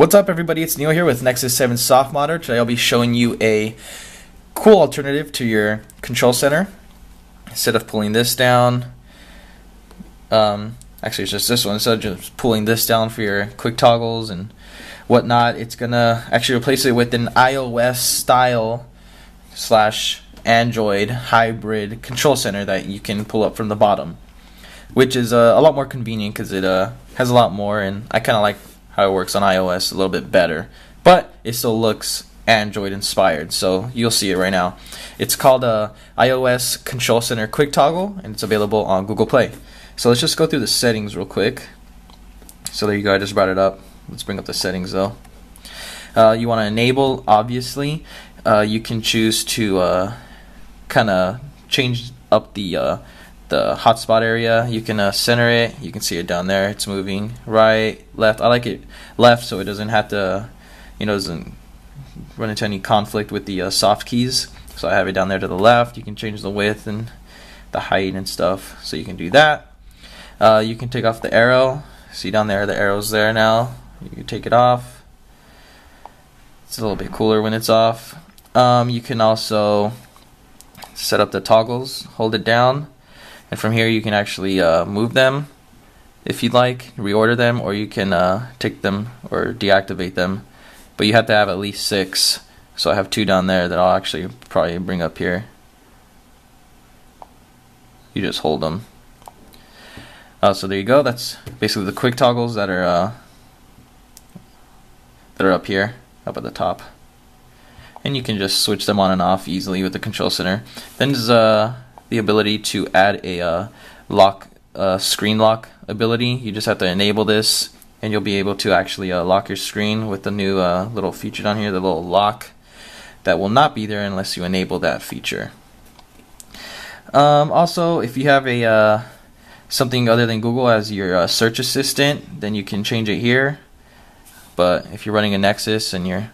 What's up everybody, it's Neil here with Nexus 7 Soft Modder. Today I'll be showing you a cool alternative to your control center. Instead of pulling this down, um, actually it's just this one, instead of just pulling this down for your quick toggles and whatnot, it's gonna actually replace it with an iOS style slash Android hybrid control center that you can pull up from the bottom. Which is uh, a lot more convenient because it uh, has a lot more and I kind of like how it works on iOS a little bit better. But it still looks Android inspired, so you'll see it right now. It's called a uh, iOS Control Center Quick Toggle, and it's available on Google Play. So let's just go through the settings real quick. So there you go, I just brought it up. Let's bring up the settings though. Uh, you want to enable, obviously. Uh, you can choose to uh, kind of change up the uh, the hotspot area. You can uh, center it. You can see it down there. It's moving right, left. I like it left so it doesn't have to, you know, doesn't run into any conflict with the uh, soft keys. So I have it down there to the left. You can change the width and the height and stuff. So you can do that. Uh, you can take off the arrow. See down there, the arrow's there now. You can take it off. It's a little bit cooler when it's off. Um, you can also set up the toggles. Hold it down and from here you can actually uh, move them if you'd like, reorder them, or you can uh, take them or deactivate them. But you have to have at least six. So I have two down there that I'll actually probably bring up here. You just hold them. Uh, so there you go. That's basically the quick toggles that are uh, that are up here, up at the top. And you can just switch them on and off easily with the control center. Then there's uh, the ability to add a uh, lock uh, screen lock ability. You just have to enable this and you'll be able to actually uh, lock your screen with the new uh, little feature down here, the little lock that will not be there unless you enable that feature. Um, also, if you have a uh, something other than Google as your uh, search assistant, then you can change it here. But if you're running a Nexus and you're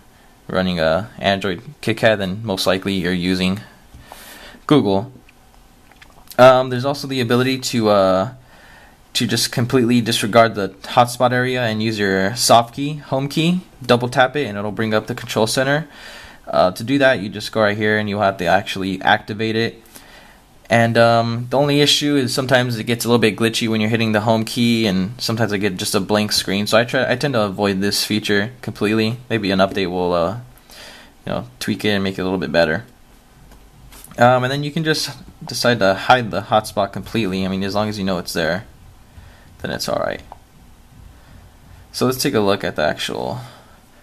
running a Android KitKat, then most likely you're using Google. Um, there's also the ability to uh, to just completely disregard the hotspot area and use your soft key, home key, double tap it, and it'll bring up the control center. Uh, to do that, you just go right here and you'll have to actually activate it. And um, the only issue is sometimes it gets a little bit glitchy when you're hitting the home key, and sometimes I get just a blank screen. So I try, I tend to avoid this feature completely. Maybe an update will, uh, you know, tweak it and make it a little bit better. Um, and then you can just decide to hide the hotspot completely. I mean, as long as you know it's there, then it's alright. So let's take a look at the actual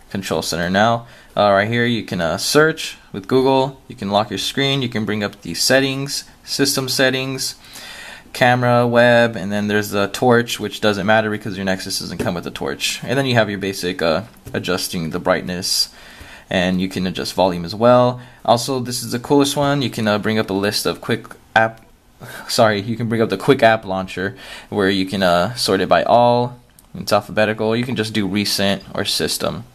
control center now. Uh, right here you can uh, search with Google, you can lock your screen, you can bring up the settings, system settings, camera, web, and then there's the torch, which doesn't matter because your Nexus doesn't come with a torch. And then you have your basic uh, adjusting the brightness, and you can adjust volume as well. Also, this is the coolest one. You can uh, bring up a list of quick app. Sorry, you can bring up the quick app launcher where you can uh, sort it by all. It's alphabetical. You can just do recent or system.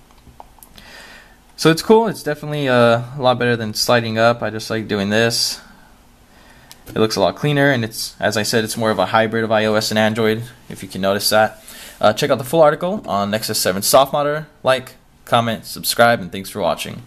So it's cool. It's definitely uh, a lot better than sliding up. I just like doing this. It looks a lot cleaner, and it's as I said, it's more of a hybrid of iOS and Android. If you can notice that. Uh, check out the full article on Nexus 7 Soft Modder. Like, comment, subscribe, and thanks for watching.